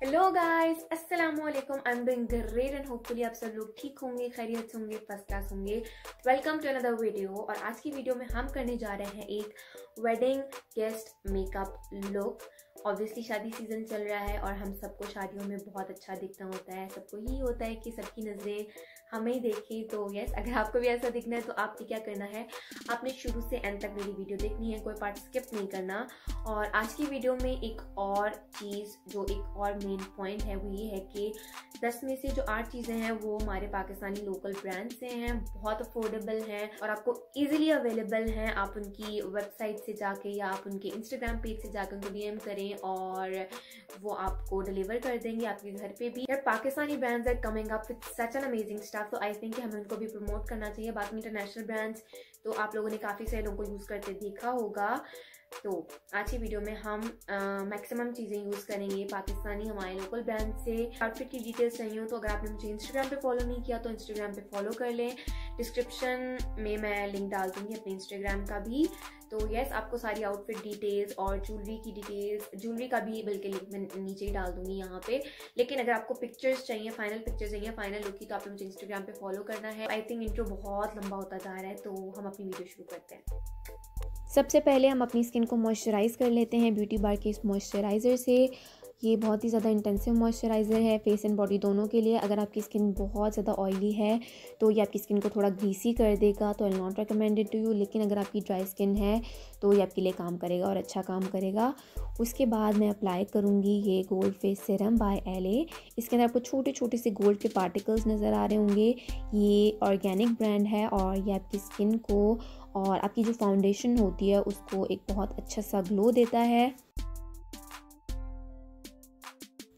Hello guys अस्सलाम वालेकुम I am doing great and hopefully आप सब लोग ठीक होंगे, खैरियत होंगे, फ़र्स्ट क्लास होंगे. वेलकम टू अनदर वीडियो और आज की वीडियो में हम करने जा रहे हैं एक wedding guest makeup look obviously शादी सीज़न चल रहा है और हम सबको शादियों में बहुत अच्छा दिखना होता है, सबको यही होता है कि सबकी नज़रें हमें देखें तो यस अगर आपको भी ऐसा दिखना है तो आपने क्या करना है? आपने शुरू से एंड तक मेरी वीडियो देखनी है, कोई पार्ट स्किप नहीं करना। और आज की वीडियो में एक और चीज़, जो एक और मेन पॉइंट है, वो ये है कि दस में से जो आठ चीज़ें हैं, वो हमारे पाकिस्तानी लोकल ब्रांड से हैं, बहुत अफोर्डेबल हैं और आपको ईजिली अवेलेबल हैं। आप उनकी वेबसाइट से जाके या आप उनके इंस्टाग्राम पेज से जाकर उनको डीएम करें और वो आपको डिलीवर कर देंगे आपके घर पे भी। Pakistani brands are coming up with such an amazing stuff तो आई थिंक हमें उनको भी प्रमोट करना चाहिए, बाकी इंटरनेशनल ब्रांड्स तो आप लोगों ने काफ़ी सारे लोगों को यूज़ करते देखा होगा। तो आज की वीडियो में हम मैक्सिमम चीज़ें यूज़ करेंगे पाकिस्तानी हमारे लोकल ब्रांड से। आउटफिट की डिटेल्स चाहिए हो तो अगर आपने मुझे इंस्टाग्राम पे फॉलो नहीं किया तो इंस्टाग्राम पे फॉलो कर लें। डिस्क्रिप्शन में मैं लिंक डाल दूँगी अपने इंस्टाग्राम का भी। तो यस आपको सारी आउटफिट डिटेल्स और ज्वेलरी की डिटेल्स ज्वेलरी का भी बल्कि लिंक मैं नीचे ही डाल दूँगी यहाँ पे। लेकिन अगर आपको पिक्चर्स चाहिए फाइनल पिक्चर्स चाहिए फाइनल लुक की तो आपने मुझे इंस्टाग्राम पे फॉलो करना है। आई थिंक इंट्रो बहुत लंबा होता जा रहा है तो हम अपनी वीडियो शुरू करते हैं। सबसे पहले हम अपनी स्किन को मॉइस्चराइज़ कर लेते हैं, ब्यूटी बार के इस मॉइस्चराइज़र से। ये बहुत ही ज़्यादा इंटेंसिव मॉइस्चराइज़र है, फेस एंड बॉडी दोनों के लिए। अगर आपकी स्किन बहुत ज़्यादा ऑयली है तो ये आपकी स्किन को थोड़ा ग्रीसी कर देगा तो I not recommended to you. लेकिन अगर आपकी ड्राई स्किन है तो ये आपके लिए काम करेगा और अच्छा काम करेगा। उसके बाद मैं अप्लाई करूँगी ये gold face serum by L इसके अंदर आपको छोटे छोटे से गोल्ड के पार्टिकल्स नज़र आ रहे होंगे। ये ऑर्गेनिक ब्रांड है और ये आपकी स्किन को और आपकी जो फाउंडेशन होती है, उसको एक बहुत अच्छा सा ग्लो देता है।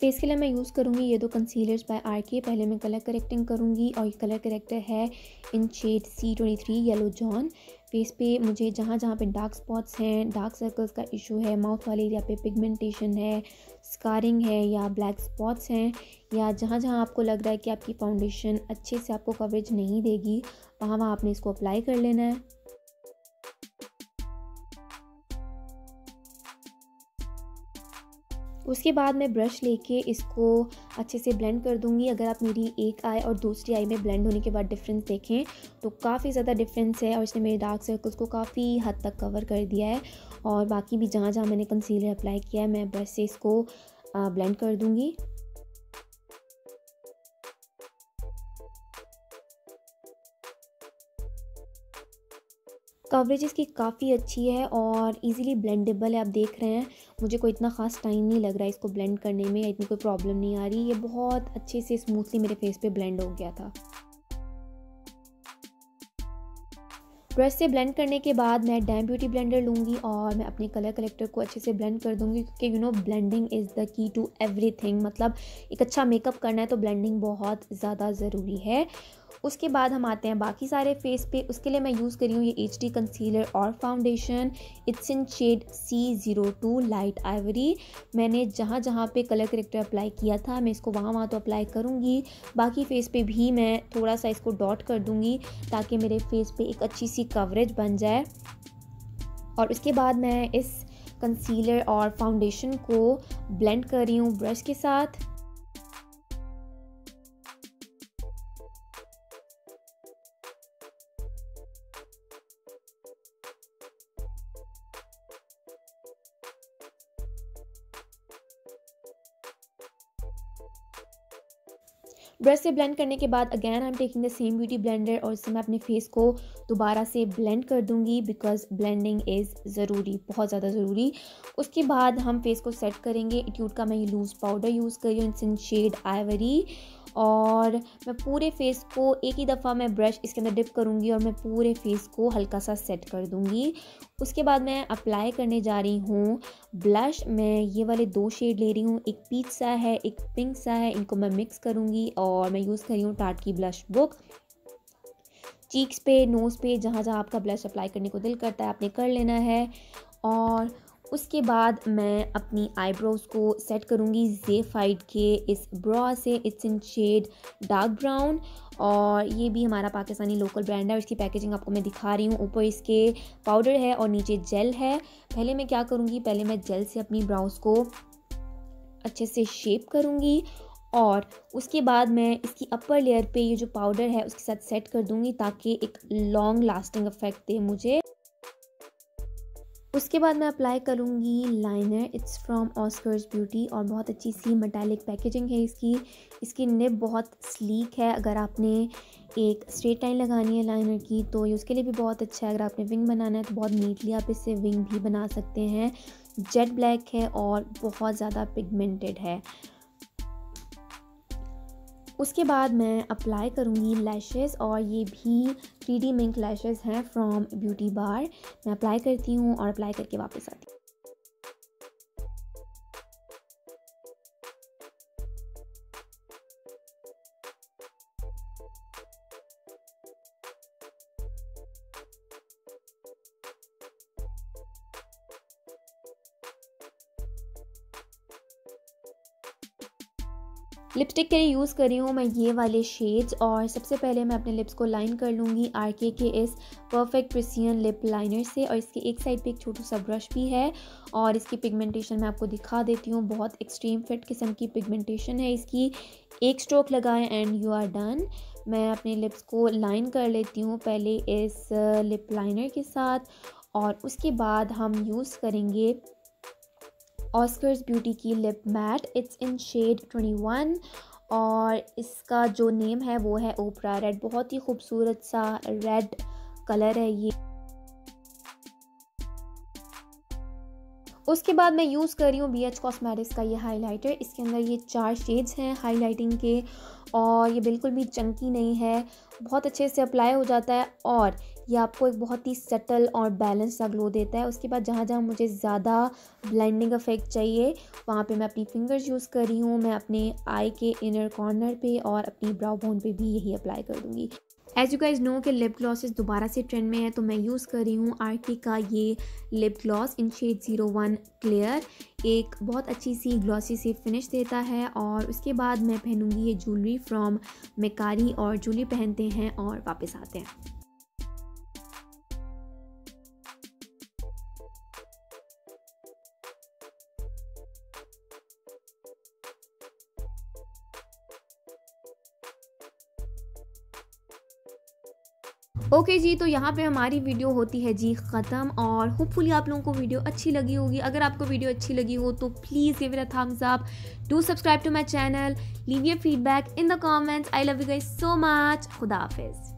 फेस के लिए मैं यूज़ करूँगी ये दो कंसीलर्स बाय आर के पहले मैं कलर करेक्टिंग करूँगी और ये कलर करेक्टर है in shade C twenty three yellow John face पे मुझे जहाँ जहाँ पे डार्क स्पॉट्स हैं डार्क सर्कल्स का इशू है माउथ वाले एरिया पे पिगमेंटेशन है स्कारिंग है या ब्लैक स्पॉट्स हैं, या जहाँ जहाँ आपको लग रहा है कि आपकी फाउंडेशन अच्छे से आपको कवरेज नहीं देगी, वहाँ वहाँ आपने इसको अप्लाई कर लेना है। उसके बाद मैं ब्रश लेके इसको अच्छे से ब्लेंड कर दूँगी। अगर आप मेरी एक आई और दूसरी आई में ब्लेंड होने के बाद डिफरेंस देखें तो काफ़ी ज़्यादा डिफरेंस है और इसने मेरे डार्क सर्कल्स को काफ़ी हद तक कवर कर दिया है। और बाकी भी जहाँ जहाँ मैंने कंसीलर अप्लाई किया है, मैं ब्रश से इसको ब्लेंड कर दूँगी। कवरेज इसकी काफ़ी अच्छी है और इजीली ब्लेंडेबल है, आप देख रहे हैं। मुझे कोई इतना ख़ास टाइम नहीं लग रहा है इसको ब्लेंड करने में इतनी कोई प्रॉब्लम नहीं आ रही। ये बहुत अच्छे से स्मूथली मेरे फेस पे ब्लेंड हो गया था। ब्रश से ब्लेंड करने के बाद मैं डैम ब्यूटी ब्लेंडर लूँगी और मैं अपने कलर कलेक्टर को अच्छे से ब्लेंड कर दूँगी क्योंकि you know blending is the key to everything मतलब एक अच्छा मेकअप करना है तो ब्लेंडिंग बहुत ज़्यादा ज़रूरी है। उसके बाद हम आते हैं बाकी सारे फेस पे। उसके लिए मैं यूज़ करी हूँ ये एच डी कंसीलर और foundation it's in shade C zero two light ivory मैंने जहाँ जहाँ पे कलर करेक्टर अप्लाई किया था, मैं इसको वहाँ वहाँ तो अप्लाई करूँगी। बाकी फेस पे भी मैं थोड़ा सा इसको डॉट कर दूँगी ताकि मेरे फेस पे एक अच्छी सी कवरेज बन जाए। और उसके बाद मैं इस कंसीलर और फाउंडेशन को ब्लेंड कर रही हूँ ब्रश के साथ। ब्रश से ब्लेंड करने के बाद again I am taking the same beauty blender और इससे मैं अपने फेस को दोबारा से ब्लेंड कर दूँगी बिकॉज़ ब्लेंडिंग इज़ ज़रूरी, बहुत ज़्यादा ज़रूरी। उसके बाद हम फेस को सेट करेंगे। इट्यूट का मैं ये लूज़ पाउडर यूज़ कर रही हूँ। इन शेड आइवरी और मैं पूरे फेस को एक ही दफ़ा मैं ब्रश इसके अंदर डिप करूँगी और मैं पूरे फेस को हल्का सा सेट कर दूँगी। उसके बाद मैं अप्लाई करने जा रही हूँ। ब्लश मैं ये वाले दो शेड ले रही हूँ। एक पीच सा है, एक पिंक सा है। इनको मैं मिक्स करूँगी और मैं यूज़ कर रही हूँ टाट की ब्लश बुक चीक्स पे नोज़ पे, जहाँ जहाँ आपका ब्लश अप्लाई करने को दिल करता है, आपने कर लेना है। और उसके बाद मैं अपनी आईब्रोज़ को सेट करूँगी जे फाइड के इस ब्रा से। It's in shade dark brown और ये भी हमारा पाकिस्तानी लोकल ब्रांड है और इसकी पैकेजिंग आपको मैं दिखा रही हूँ। ऊपर इसके पाउडर है और नीचे जेल है। पहले मैं क्या करूँगी? पहले मैं जेल से अपनी ब्राउज़ को अच्छे से शेप करूँगी और उसके बाद मैं इसकी अपर लेयर पे ये जो पाउडर है उसके साथ सेट कर दूँगी ताकि एक लॉन्ग लास्टिंग इफ़ेक्ट दे मुझे। उसके बाद मैं अप्लाई करूँगी liner it's from Oscars beauty और बहुत अच्छी सी मेटालिक पैकेजिंग है इसकी. इसकी निब बहुत स्लीक है. अगर आपने एक स्ट्रेट लाइन लगानी है लाइनर की तो ये उसके लिए भी बहुत अच्छा है. अगर आपने विंग बनाना है तो बहुत नीटली आप इससे विंग भी बना सकते हैं. जेट ब्लैक है और बहुत ज़्यादा पिगमेंटेड है. उसके बाद मैं अप्लाई करूँगी लैशेज़ और ये भी थ्री डी मिंक लैशेज़ हैं फ्रॉम ब्यूटी बार मैं अप्लाई करती हूँ और अप्लाई करके वापस आती हूँ। लिपस्टिक के लिए यूज़ कर रही हूँ मैं ये वाले शेड्स और सबसे पहले मैं अपने लिप्स को लाइन कर लूँगी आर के के इस परफेक्ट प्रिसियन लिप लाइनर से और इसके एक साइड पे एक छोटा सा ब्रश भी है और इसकी पिगमेंटेशन मैं आपको दिखा देती हूँ। बहुत एक्सट्रीम फिट किस्म की पिगमेंटेशन है इसकी। एक स्ट्रोक लगाएँ एंड यू आर डन मैं अपने लिप्स को लाइन कर लेती हूँ पहले इस लिप लाइनर के साथ और उसके बाद हम यूज़ करेंगे ऑस्कर्स ब्यूटी की lip matte it's in shade 21 और इसका जो नेम है वो है ओपरा रेड बहुत ही खूबसूरत सा रेड कलर है ये। उसके बाद मैं यूज़ कर रही हूँ बी एच कॉस्मेटिक्स का ये हाइलाइटर इसके अंदर ये चार शेड्स हैं हाइलाइटिंग के और ये बिल्कुल भी चंकी नहीं है। बहुत अच्छे से अप्लाई हो जाता है और ये आपको एक बहुत ही सटल और बैलेंस सा ग्लो देता है। उसके बाद जहाँ जहाँ मुझे ज़्यादा ब्लेंडिंग इफ़ेक्ट चाहिए, वहाँ पे मैं अपनी फिंगर्स यूज़ कर रही हूँ। मैं अपने आई के इनर कॉर्नर पे और अपनी ब्राउ बोन पे भी यही अप्लाई कर दूँगी। एज यू गाइज़ नो कि लिप ग्लॉसेस दोबारा से ट्रेंड में है तो मैं यूज़ कर रही हूँ आरटी का ये lip gloss in shade zero one clear एक बहुत अच्छी सी ग्लॉसी सी फिनिश देता है और उसके बाद मैं पहनूँगी ये ज्वेलरी फ्रॉम मेकारी और ज्वेलरी पहनते हैं और वापस आते हैं। ओके जी तो यहाँ पे हमारी वीडियो होती है जी ख़त्म और होपफुली आप लोगों को वीडियो अच्छी लगी होगी। अगर आपको वीडियो अच्छी लगी हो तो please give a thumbs up do subscribe to my channel leave your feedback in the comments I love you guys so much खुदा हाफिज़